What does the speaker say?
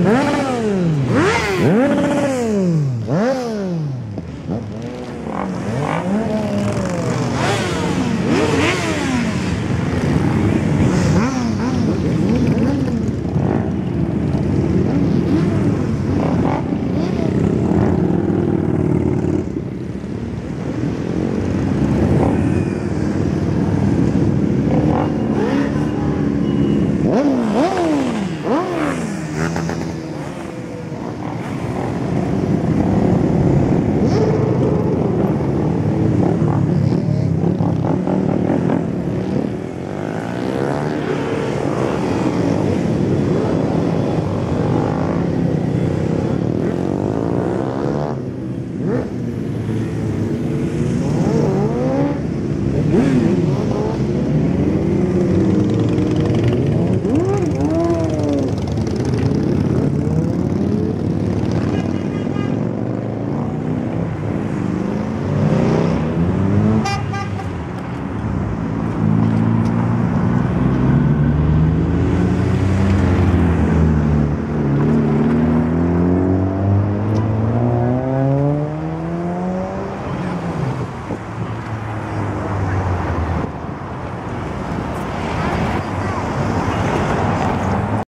منها Mm-hmm.